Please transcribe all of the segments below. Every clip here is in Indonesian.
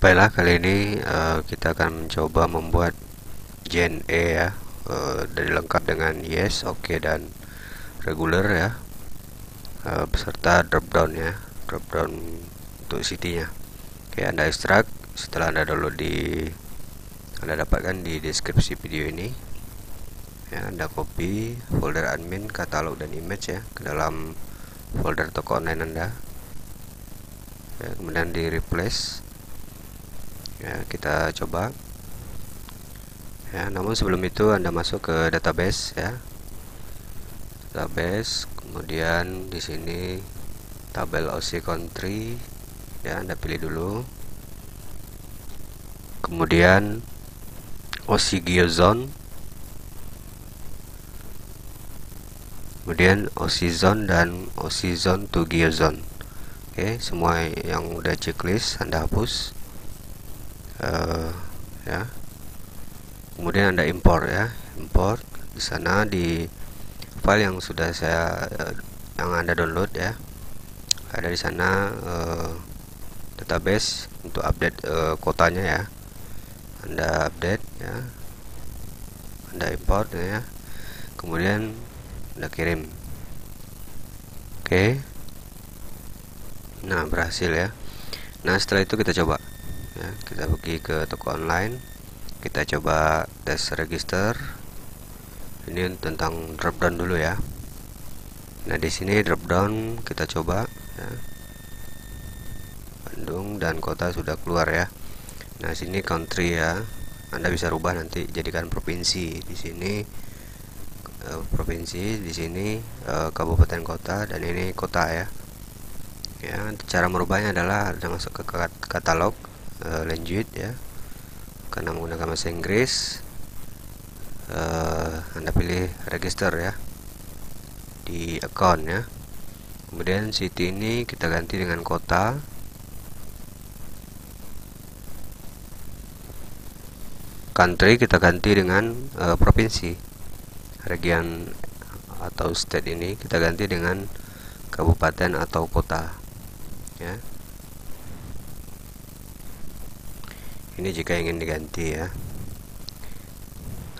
Baiklah kali ini uh, kita akan mencoba membuat JNE ya uh, dari lengkap dengan yes, oke okay, dan regular ya uh, beserta dropdown ya dropdown untuk city-nya. Oke, Anda ekstrak setelah Anda download di Anda dapatkan di deskripsi video ini. Ya, Anda copy folder admin, katalog dan image ya ke dalam folder toko online Anda. Ya, kemudian di replace ya kita coba. Ya namun sebelum itu anda masuk ke database ya. Database kemudian di sini tabel OC country ya anda pilih dulu. Kemudian OC geozone. Kemudian OC zone dan OC zone to geozone. Oke semua yang udah checklist anda hapus uh, ya. Kemudian anda import ya. Import di sana di file yang sudah saya uh, yang anda download ya. Ada di sana uh, database untuk update uh, kotanya ya. Anda update ya. Anda import ya. Kemudian anda kirim. Oke. Okay. nah berhasil ya. Nah setelah itu kita coba ya, kita pergi ke toko online. Kita coba tes register. Ini tentang dropdown dulu ya. Nah di sini dropdown kita coba ya. Bandung dan kota sudah keluar ya. Nah sini country ya. Anda bisa rubah nanti jadikan provinsi. Di sini uh, provinsi di sini uh, kabupaten kota dan ini kota ya. Ya cara merubahnya adalah masuk ke katalog uh, lanjut ya. Karena menggunakan bahasa Inggris uh, anda pilih register ya di account ya. Kemudian city ini kita ganti dengan kota. Country kita ganti dengan uh, provinsi region atau state ini kita ganti dengan kabupaten atau kota ya ini jika ingin diganti ya.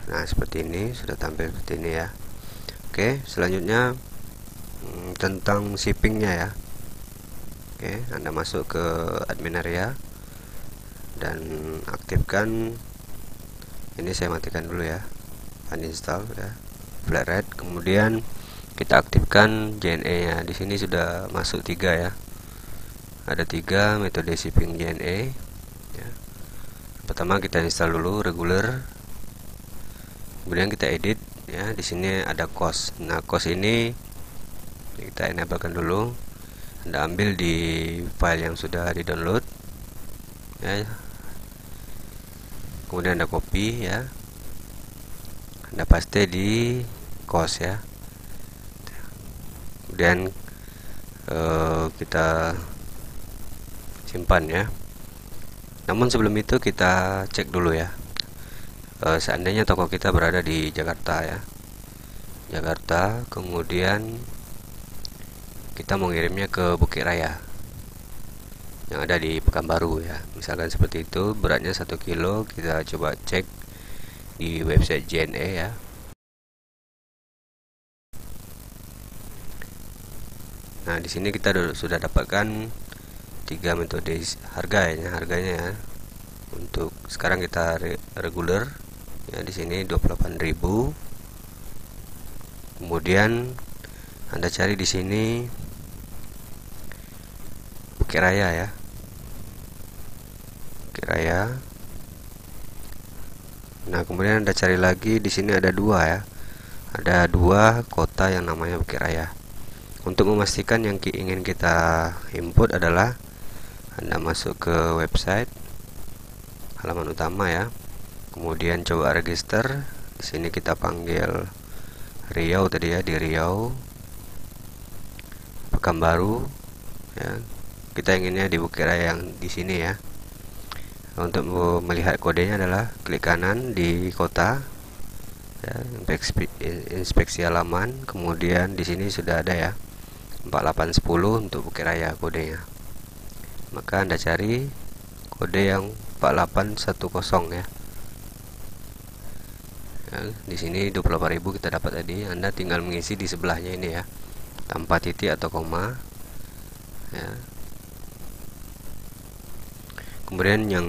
Nah seperti ini sudah tampil seperti ini ya. Oke selanjutnya hmm, tentang shippingnya ya. Oke anda masuk ke admin area dan aktifkan. Ini saya matikan dulu ya. Uninstall ya. Flat red kemudian kita aktifkan JNE nya. Di sini sudah masuk tiga ya. Ada tiga metode shipping JNE pertama kita install dulu regular kemudian kita edit ya. Di sini ada cost nah cost ini kita enablekan dulu. Anda ambil di file yang sudah di download ya. Kemudian anda copy ya. Anda paste di cost ya. Kemudian uh, kita simpan ya namun sebelum itu kita cek dulu ya. E, seandainya toko kita berada di Jakarta ya. Jakarta kemudian kita mengirimnya ke Bukit Raya yang ada di Pekanbaru ya. Misalkan seperti itu beratnya satu kilo kita coba cek di website JNE ya. Nah di sini kita sudah dapatkan tiga metode harganya harganya ya. Untuk sekarang kita re regular ya di sini 28.000 kemudian anda cari di sini Bukit Raya ya. Bukit Raya. Nah kemudian anda cari lagi di sini ada dua ya. Ada dua kota yang namanya Bukit Raya. Untuk memastikan yang ingin kita input adalah anda masuk ke website halaman utama ya. Kemudian coba register. Di sini kita panggil Riau tadi ya di Riau. Pekanbaru ya. Kita inginnya di Bukit Raya yang di sini ya. Untuk melihat kodenya adalah klik kanan di kota ya, inspeksi, inspeksi halaman. Kemudian di sini sudah ada ya 4810 untuk Bukit Raya kodenya maka anda cari kode yang 4810 ya. Ya, di sini 28.000 kita dapat tadi. Anda tinggal mengisi di sebelahnya ini ya. Tanpa titik atau koma. Ya. Kemudian yang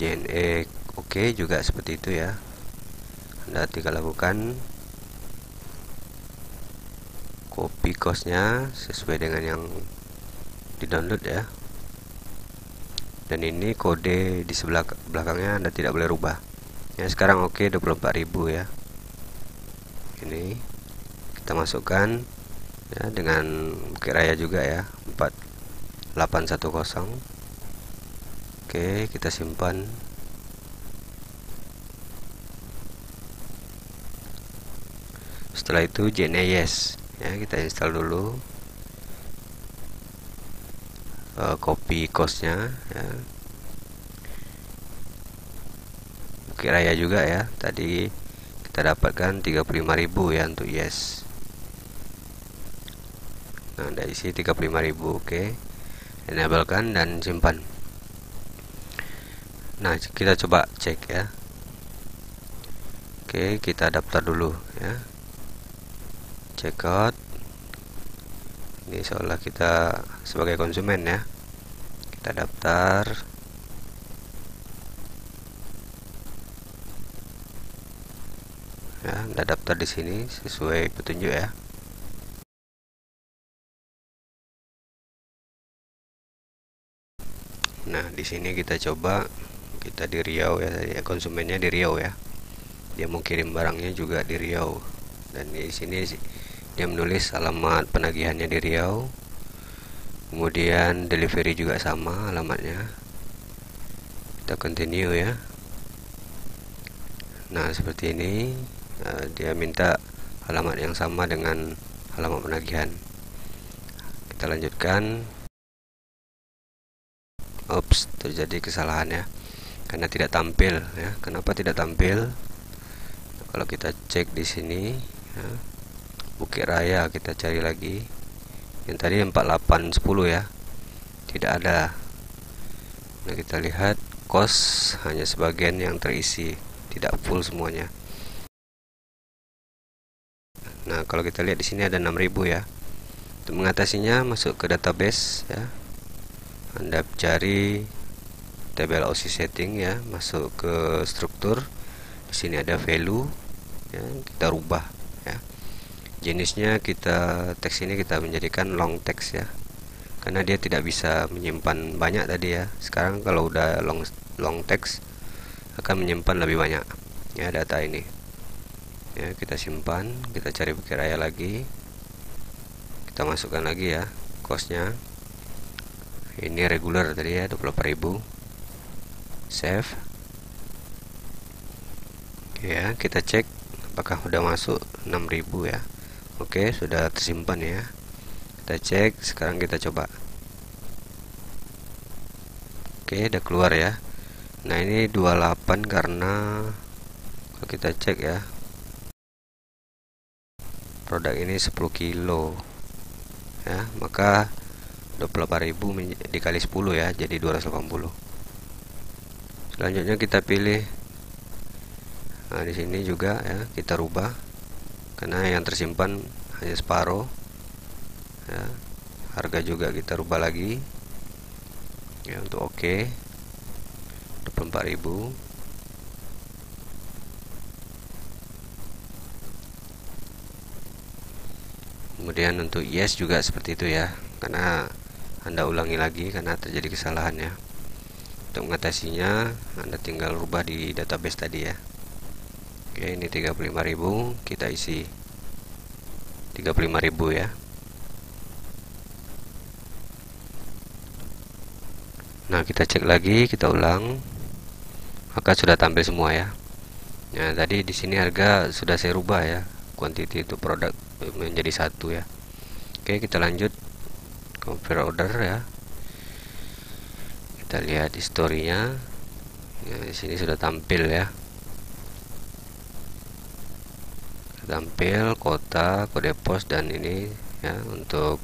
JNE oke okay, juga seperti itu ya. Anda tinggal lakukan copy costnya sesuai dengan yang di download ya. Dan ini kode di sebelah belakangnya Anda tidak boleh rubah. Ya sekarang oke okay, 24.000 ya. Ini kita masukkan ya dengan bukit raya juga ya 4810 oke kita simpan. Setelah itu JNES ya kita install dulu uh, copy costnya ya. Bukit Raya juga ya. Tadi kita dapatkan 35.000 ya untuk yes. Nah dari isi 35.000 oke. Okay. enablekan dan simpan. Nah kita coba cek ya. Oke okay, kita daftar dulu ya. Check out. Ini seolah kita sebagai konsumen ya kita daftar. Ya Anda daftar di sini sesuai petunjuk ya. Nah di sini kita coba. Kita di Riau ya ya. Konsumennya di Riau ya. Dia mau kirim barangnya juga di Riau. Dan di sini dia menulis alamat penagihannya di Riau kemudian delivery juga sama alamatnya. Kita continue ya. Nah seperti ini Eh, dia minta alamat yang sama dengan alamat penagihan. Kita lanjutkan. Ops, terjadi kesalahan ya. Karena tidak tampil ya. Kenapa tidak tampil? Kalau kita cek di sini ya, Bukit Raya kita cari lagi yang tadi 4810 ya tidak ada nah kita lihat kos hanya sebagian yang terisi tidak full semuanya Nah, kalau kita lihat di sini ada 6000 ya. Untuk mengatasinya masuk ke database ya. Anda cari tabel OC setting ya, masuk ke struktur. Di sini ada value ya, kita rubah ya. Jenisnya kita teks ini kita menjadikan long text ya. Karena dia tidak bisa menyimpan banyak tadi ya. Sekarang kalau udah long long text akan menyimpan lebih banyak ya data ini. Ya kita simpan kita cari bukit raya lagi. Kita masukkan lagi ya costnya. Ini regular tadi ya 28.000 save. Ya kita cek apakah sudah masuk 6.000 ya oke sudah tersimpan ya. Kita cek sekarang kita coba. Oke udah keluar ya. Nah ini 28 karena kalau kita cek ya. Produk ini 10 kilo. Ya maka 28.000 dikali 10 ya jadi 280 selanjutnya kita pilih nah di sini juga ya kita rubah karena yang tersimpan hanya separuh ya. Harga juga kita rubah lagi ya untuk oke okay. 24.000 kemudian untuk yes juga seperti itu ya. Karena anda ulangi lagi karena terjadi kesalahan ya. Untuk mengatasinya anda tinggal rubah di database tadi ya oke ini 35.000 kita isi 35.000 ya. Nah kita cek lagi kita ulang. Maka sudah tampil semua ya. Nah tadi di sini harga sudah saya rubah ya. Quantity itu produk menjadi satu ya. Oke kita lanjut. Compare order ya. Kita lihat historinya. Ya, di sini sudah tampil ya tampil kota kode pos dan ini ya untuk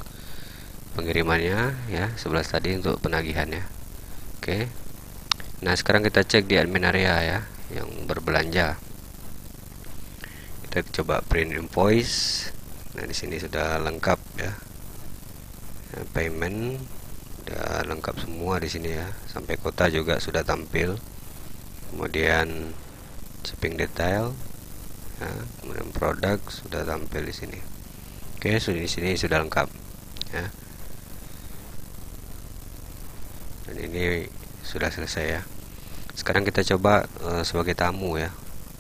pengirimannya ya 11 tadi untuk penagihannya Oke. Nah, sekarang kita cek di admin area ya yang berbelanja. Kita coba print invoice. Nah, di sini sudah lengkap ya. ya payment sudah lengkap semua di sini ya. Sampai kota juga sudah tampil. Kemudian shipping detail ya, kemudian produk sudah tampil di sini. Oke, sudah di sini sudah lengkap ya. Dan ini sudah selesai ya. Sekarang kita coba uh, sebagai tamu ya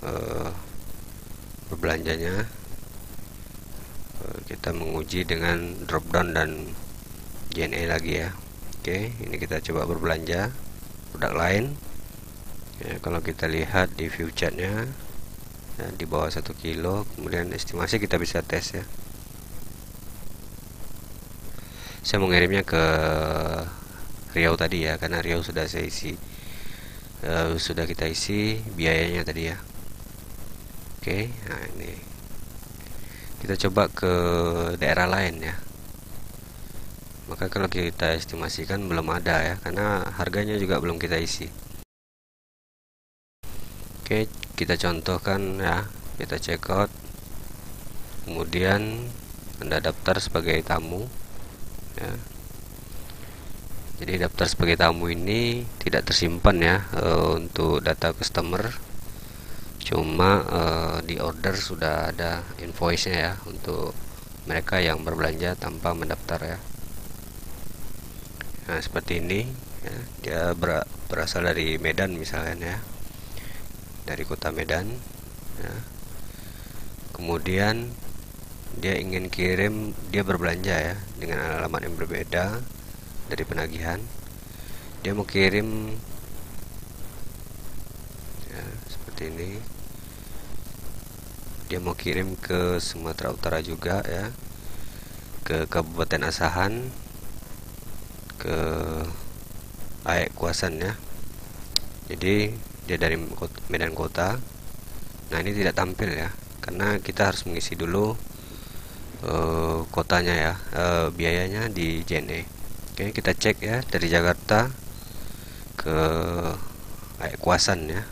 uh, berbelanjanya uh, kita menguji dengan drop down dan JNE lagi ya. Oke ini kita coba berbelanja produk lain. Ya, kalau kita lihat di view chartnya ya, di bawah satu kilo kemudian estimasi kita bisa tes ya. Saya mengirimnya ke Riau tadi ya karena Riau sudah saya isi uh, sudah kita isi biayanya tadi ya. Oke nah ini. Kita coba ke daerah lain ya. Maka kalau kita estimasikan belum ada ya karena harganya juga belum kita isi. Oke kita contohkan ya kita check out. Kemudian anda daftar sebagai tamu ya. Jadi daftar sebagai tamu ini tidak tersimpan ya uh, untuk data customer. Cuma uh, di order sudah ada invoice nya ya untuk mereka yang berbelanja tanpa mendaftar ya. Nah seperti ini ya, dia ber berasal dari Medan misalnya ya dari kota Medan ya. kemudian dia ingin kirim dia berbelanja ya dengan alamat yang berbeda dari penagihan. Dia mau kirim ya seperti ini. Dia mau kirim ke Sumatera Utara juga ya ke Kabupaten Asahan ke Aek Kuasan ya. Jadi dia dari Medan Kota. Nah ini tidak tampil ya karena kita harus mengisi dulu uh, kotanya ya uh, biayanya di JNE Oke kita cek ya dari Jakarta ke Kuasan ya.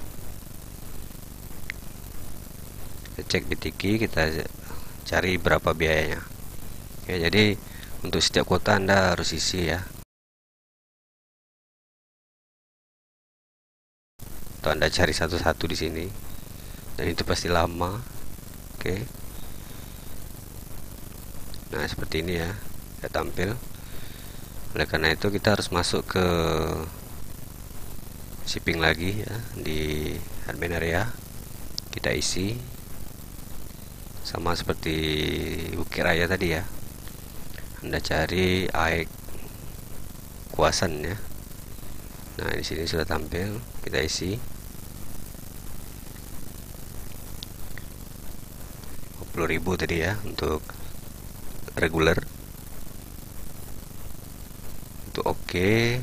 Kita cek di Tiki kita cari berapa biayanya. Oke jadi untuk setiap kota anda harus isi ya atau anda cari satu-satu di sini. Dan itu pasti lama. Oke. Nah seperti ini ya saya tampil. Oleh karena itu kita harus masuk ke shipping lagi ya di admin area. Kita isi. Sama seperti Bukit Raya tadi ya. Anda cari AEK kuasan ya. Nah di sini sudah tampil. Kita isi 50.000 tadi ya untuk reguler itu oke okay.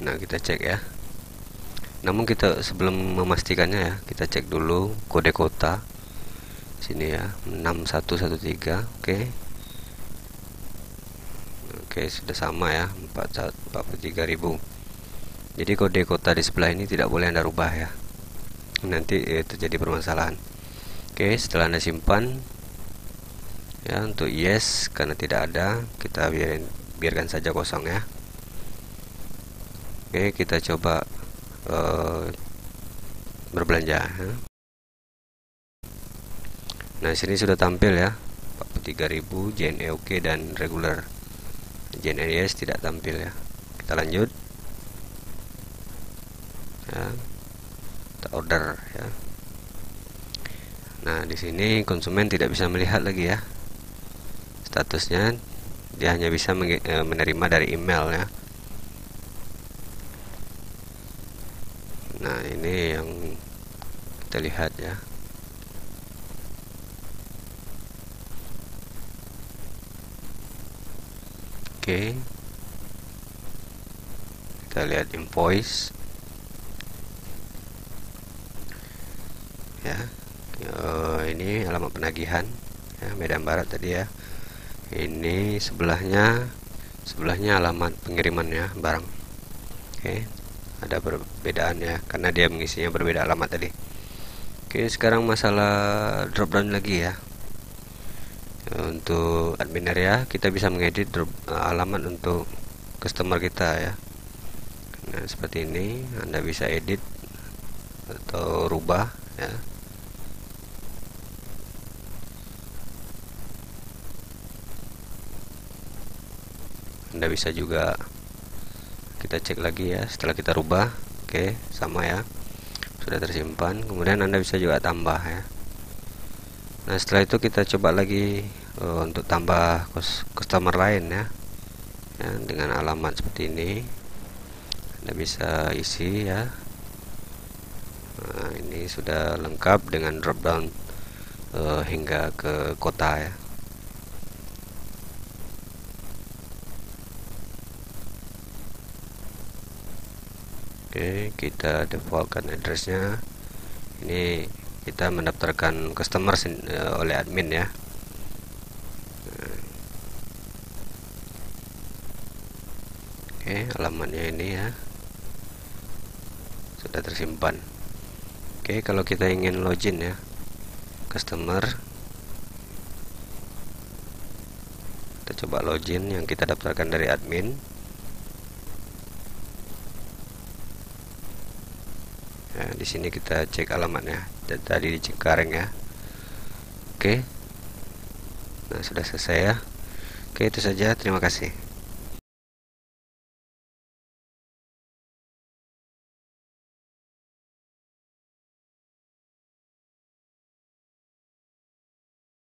nah kita cek ya namun kita sebelum memastikannya ya kita cek dulu kode kota sini ya 6113 oke okay. Oke sudah sama ya 43000 jadi kode kota di sebelah ini tidak boleh anda rubah ya. Nanti eh, terjadi permasalahan. Oke setelah anda simpan ya untuk yes karena tidak ada kita biarin biarkan saja kosong ya. Oke kita coba uh, berbelanja ya. nah sini sudah tampil ya 43.000 JNE OK dan regular JNE yes tidak tampil ya. Kita lanjut. Ya. Kita order ya. Nah di sini konsumen tidak bisa melihat lagi ya statusnya. Dia hanya bisa e, menerima dari email ya. Nah ini yang kita lihat ya oke. Kita lihat invoice. Ya. Uh, ini alamat penagihan. Ya Medan Barat tadi ya. Ini sebelahnya sebelahnya alamat pengirimannya barang. Oke. Ada perbedaan ya karena dia mengisinya berbeda alamat tadi. Oke sekarang masalah drop down lagi ya untuk admin area kita bisa mengedit uh, alamat untuk customer kita ya. Nah seperti ini. Anda bisa edit atau rubah ya. Anda bisa juga kita cek lagi ya setelah kita rubah. Oke sama ya. Sudah tersimpan. Kemudian Anda bisa juga tambah ya Nah setelah itu kita coba lagi uh, untuk tambah customer lain ya. Ya dengan alamat seperti ini. Anda bisa isi ya. Nah, ini sudah lengkap dengan drop down uh, hingga ke kota ya. Oke kita defaultkan addressnya. Ini kita mendaftarkan customer uh, oleh admin ya. Oke alamatnya ini ya. Sudah tersimpan. Oke kalau kita ingin login ya customer. Kita coba login yang kita daftarkan dari admin Nah, di sini kita cek alamatnya. Tadi di Cengkareng ya. Oke. Nah, sudah selesai ya. Oke, itu saja. Terima kasih.